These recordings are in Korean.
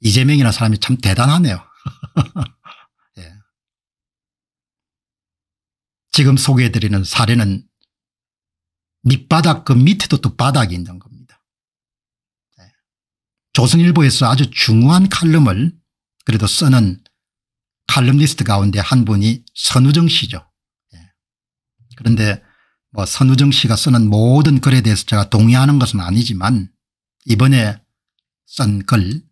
이재명이라는 사람이 참 대단하네요. 예. 지금 소개해드리는 사례는 밑바닥 그 밑에도 또 바닥이 있는 겁니다. 예. 조선일보에서 아주 중요한 칼럼을 그래도 쓰는 칼럼니스트 가운데 한 분이 선우정 씨죠. 예. 그런데 뭐 선우정 씨가 쓰는 모든 글에 대해서 제가 동의하는 것은 아니지만 이번에 쓴 글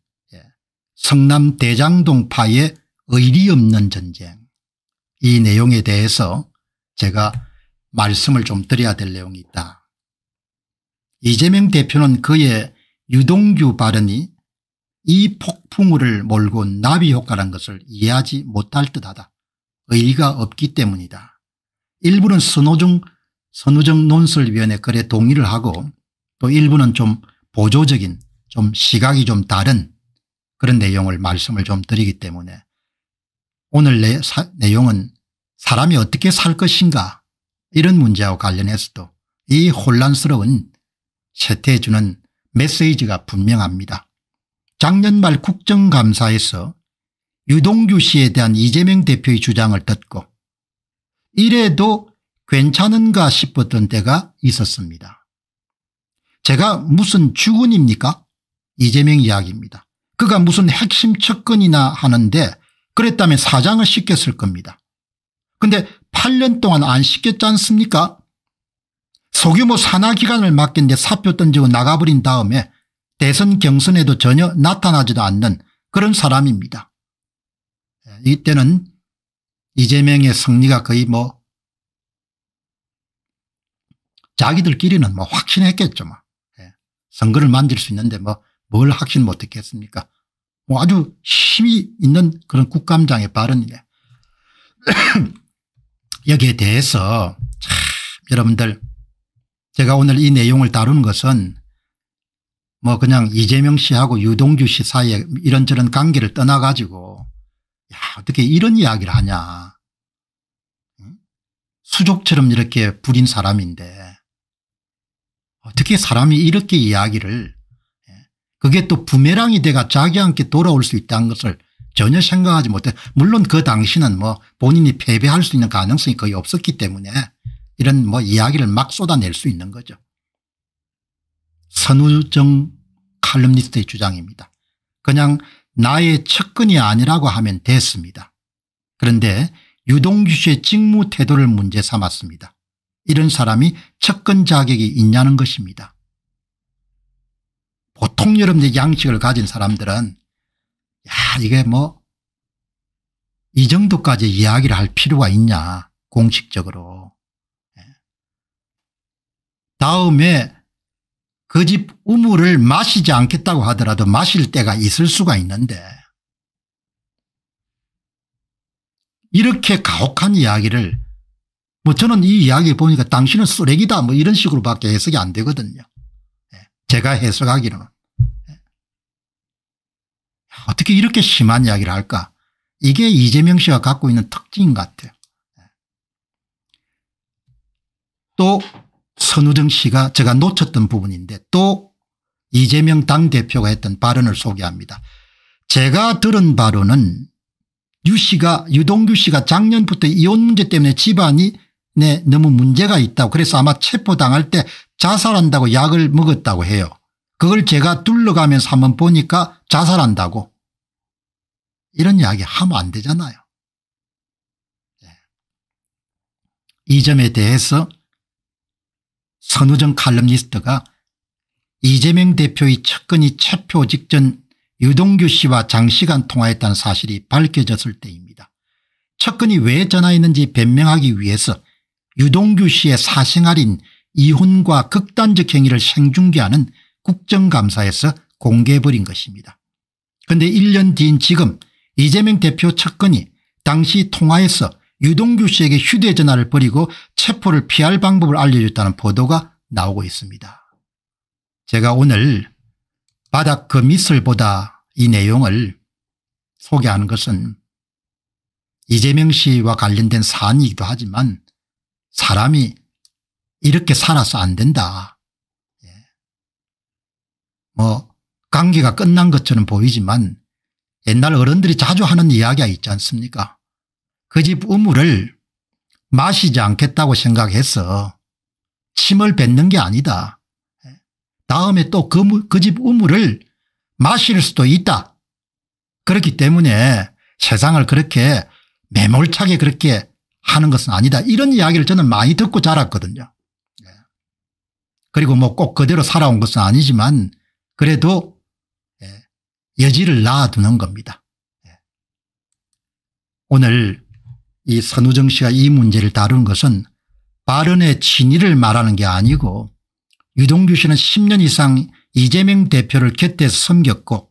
성남 대장동파의 의리 없는 전쟁 이 내용에 대해서 제가 말씀을 좀 드려야 될 내용이 있다. 이재명 대표는 그의 유동규 발언이 이 폭풍우를 몰고 온 나비 효과라는 것을 이해하지 못할 듯하다. 의리가 없기 때문이다. 일부는 선호정, 선우정 논설위원회 글에 동의를 하고 또 일부는 좀 보조적인 좀 시각이 좀 다른 그런 내용을 말씀을 좀 드리기 때문에 오늘 내, 사, 내용은 사람이 어떻게 살 것인가 이런 문제와 관련해서도 이 혼란스러운 세태해 주는 메시지가 분명합니다. 작년 말 국정감사에서 유동규 씨에 대한 이재명 대표의 주장을 듣고 이래도 괜찮은가 싶었던 때가 있었습니다. 제가 무슨 주군입니까 이재명 이야기입니다. 그가 무슨 핵심 척근이나 하는데 그랬다면 사장을 시켰을 겁니다. 근데 8년 동안 안 시켰지 않습니까 소규모 산하기관을 맡겼는데 사표 던지고 나가버린 다음에 대선 경선에도 전혀 나타나지도 않는 그런 사람입니다. 예, 이때는 이재명의 승리가 거의 뭐 자기들끼리는 뭐 확신했겠죠. 뭐. 예, 선거를 만질 수 있는데 뭐 뭘 확신 못했겠습니까? 뭐 아주 힘이 있는 그런 국감장의 발언이네. 여기에 대해서 참 여러분들 제가 오늘 이 내용을 다루는 것은 뭐 그냥 이재명 씨하고 유동규 씨 사이에 이런저런 관계를 떠나가지고 야 어떻게 이런 이야기를 하냐. 수족처럼 이렇게 부린 사람인데 어떻게 사람이 이렇게 이야기를 그게 또 부메랑이 돼가 자기한테 돌아올 수 있다는 것을 전혀 생각하지 못해 물론 그 당시는 뭐 본인이 패배할 수 있는 가능성이 거의 없었기 때문에 이런 뭐 이야기를 막 쏟아낼 수 있는 거죠. 선우정 칼럼니스트의 주장입니다. 그냥 나의 측근이 아니라고 하면 됐습니다. 그런데 유동규 씨의 직무 태도를 문제 삼았습니다. 이런 사람이 측근 자격이 있냐는 것입니다. 보통 여러분들 양식을 가진 사람들은 야 이게 뭐 이 정도까지 이야기를 할 필요가 있냐 공식적으로. 예. 다음에 그 집 우물을 마시지 않겠다고 하더라도 마실 때가 있을 수가 있는데 이렇게 가혹한 이야기를 뭐 저는 이 이야기 보니까 당신은 쓰레기다 뭐 이런 식으로밖에 해석이 안 되거든요. 제가 해석하기로는. 어떻게 이렇게 심한 이야기를 할까 이게 이재명 씨가 갖고 있는 특징인 것 같아요. 또 선우정 씨가 제가 놓쳤던 부분인데 또 이재명 당대표가 했던 발언을 소개합니다. 제가 들은 바로는 유 씨가 유동규 씨가 작년부터 이혼 문제 때문에 집안이 네, 너무 문제가 있다고 그래서 아마 체포당할 때 자살한다고 약을 먹었다고 해요. 그걸 제가 둘러가면서 한번 보니까 자살한다고 이런 이야기 하면 안 되잖아요. 네. 이 점에 대해서 선우정 칼럼니스트가 이재명 대표의 측근이 체포 직전 유동규 씨와 장시간 통화했다는 사실이 밝혀졌을 때입니다. 측근이 왜 전화했는지 변명하기 위해서 유동규 씨의 사생활인 이혼과 극단적 행위를 생중계하는 국정감사에서 공개해버린 것입니다. 그런데 1년 뒤인 지금 이재명 대표 측근이 당시 통화에서 유동규 씨에게 휴대전화를 버리고 체포를 피할 방법을 알려줬다는 보도가 나오고 있습니다. 제가 오늘 바닥 그 밑을 보다 이 내용을 소개하는 것은 이재명 씨와 관련된 사안이기도 하지만 사람이 이렇게 살아서 안 된다. 뭐 관계가 끝난 것처럼 보이지만 옛날 어른들이 자주 하는 이야기가 있지 않습니까 그 집 우물을 마시지 않겠다고 생각해서 침을 뱉는 게 아니다. 다음에 또 그집 우물을 마실 수도 있다. 그렇기 때문에 세상을 그렇게 매몰차게 그렇게 하는 것은 아니다. 이런 이야기를 저는 많이 듣고 자랐거든요. 그리고 뭐 꼭 그대로 살아온 것은 아니지만 그래도 예, 여지를 놔두는 겁니다. 예. 오늘 이 선우정 씨가 이 문제를 다룬 것은 발언의 진위를 말하는 게 아니고 유동규 씨는 10년 이상 이재명 대표를 곁에서 섬겼고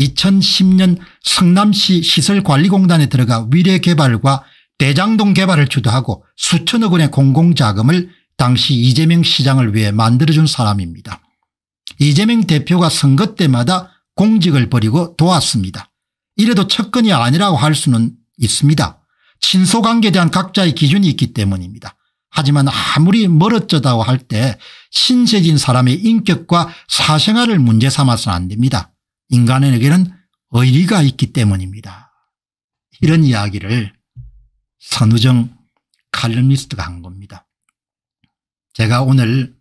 2010년 성남시 시설관리공단에 들어가 위례개발과 대장동 개발을 주도하고 수천억 원의 공공자금을 당시 이재명 시장을 위해 만들어준 사람입니다. 이재명 대표가 선거 때마다 공직을 버리고 도왔습니다. 이래도 척근이 아니라고 할 수는 있습니다. 친소관계에 대한 각자의 기준이 있기 때문입니다. 하지만 아무리 멀어졌다고 할 때 신세진 사람의 인격과 사생활을 문제 삼아서는 안 됩니다. 인간에게는 의리가 있기 때문입니다. 이런 이야기를 선우정 칼럼니스트가 한 겁니다. 제가 오늘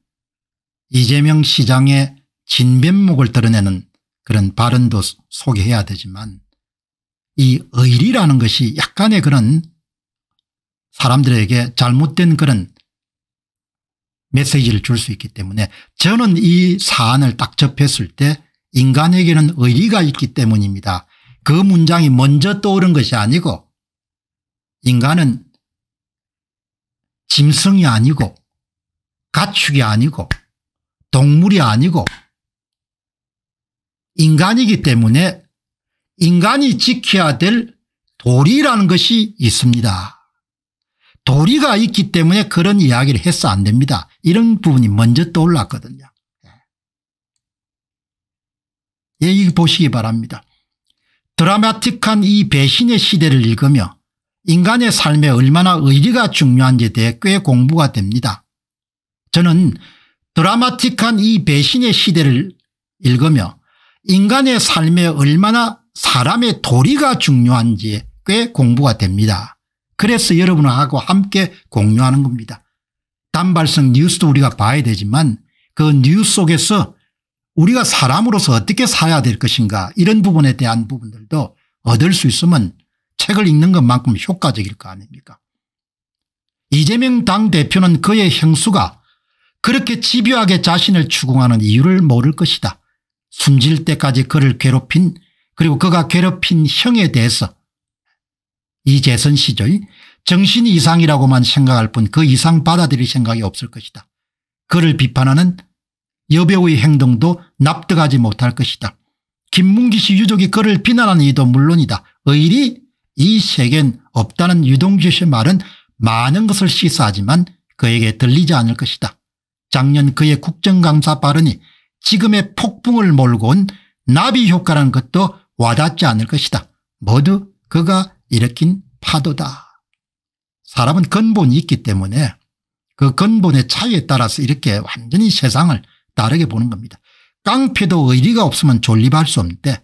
이재명 시장의 진면목을 드러내는 그런 발언도 소개해야 되지만 이 의리라는 것이 약간의 그런 사람들에게 잘못된 그런 메시지를 줄 수 있기 때문에 저는 이 사안을 딱 접했을 때 인간에게는 의리가 있기 때문입니다. 그 문장이 먼저 떠오른 것이 아니고 인간은 짐승이 아니고 가축이 아니고 동물이 아니고 인간이기 때문에 인간이 지켜야 될 도리라는 것이 있습니다. 도리가 있기 때문에 그런 이야기를 해서 안 됩니다. 이런 부분이 먼저 떠올랐거든요. 예, 이 보시기 바랍니다. 드라마틱한 이 배신의 시대를 읽으며 인간의 삶에 얼마나 의리가 중요한지에 대해 꽤 공부가 됩니다. 저는 드라마틱한 이 배신의 시대를 읽으며 인간의 삶에 얼마나 사람의 도리가 중요한지 꽤 공부가 됩니다. 그래서 여러분하고 함께 공유하는 겁니다. 단발성 뉴스도 우리가 봐야 되지만 그 뉴스 속에서 우리가 사람으로서 어떻게 살아야 될 것인가 이런 부분에 대한 부분들도 얻을 수 있으면 책을 읽는 것만큼 효과적일 거 아닙니까 이재명 당대표는 그의 형수가 그렇게 집요하게 자신을 추궁하는 이유를 모를 것이다. 숨질 때까지 그를 괴롭힌 그리고 그가 괴롭힌 형에 대해서 이재선 씨죠. 정신 이상이라고만 생각할 뿐 그 이상 받아들일 생각이 없을 것이다. 그를 비판하는 여배우의 행동도 납득하지 못할 것이다. 김문기 씨 유족이 그를 비난하는 이도 물론이다. 의리 이 세계는 없다는 유동규 씨의 말은 많은 것을 시사하지만 그에게 들리지 않을 것이다. 작년 그의 국정감사 발언이 지금의 폭풍을 몰고 온 나비 효과라는 것도 와닿지 않을 것이다. 모두 그가 일으킨 파도다. 사람은 근본이 있기 때문에 그 근본의 차이에 따라서 이렇게 완전히 세상을 다르게 보는 겁니다. 깡패도 의리가 없으면 존립할 수 없는데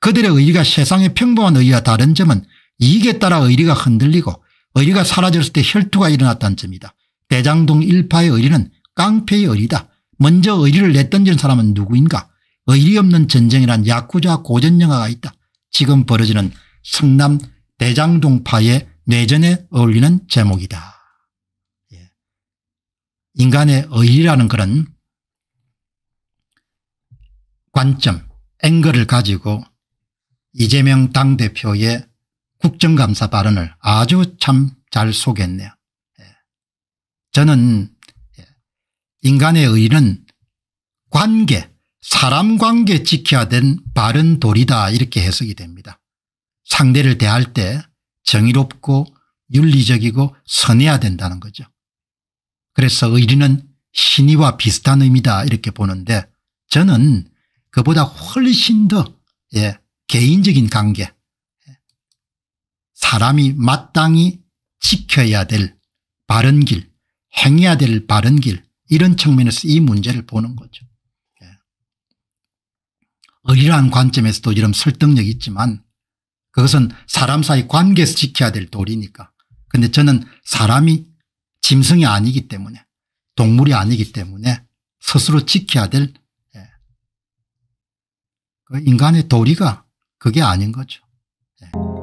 그들의 의리가 세상의 평범한 의리와 다른 점은 이익에 따라 의리가 흔들리고 의리가 사라졌을 때 혈투가 일어났다는 점이다. 대장동 일파의 의리는 깡패의 의리다. 먼저 의리를 내던지는 사람은 누구인가 의리 없는 전쟁이란 야쿠자 고전 영화가 있다. 지금 벌어지는 성남 대장동파의 내전에 어울리는 제목이다. 예. 인간의 의리라는 그런 관점 앵글을 가지고 이재명 당대표의 국정감사 발언을 아주 참 잘 소개했네요. 예. 저는 예, 인간의 의리는 관계 사람 관계 지켜야 된 바른 도리다 이렇게 해석이 됩니다. 상대를 대할 때 정의롭고 윤리적이고 선해야 된다는 거죠. 그래서 의리는 신의와 비슷한 의미다 이렇게 보는데 저는 그보다 훨씬 더 예, 개인적인 관계 사람이 마땅히 지켜야 될 바른 길 행해야 될 바른 길 이런 측면에서 이 문제를 보는 거죠. 예. 의리라는 관점에서도 이런 설득력이 있지만 그것은 사람 사이 관계에서 지켜야 될 도리니까. 근데 저는 사람이 짐승이 아니기 때문에 동물이 아니기 때문에 스스로 지켜야 될 예. 그 인간의 도리가 그게 아닌 거죠. 예.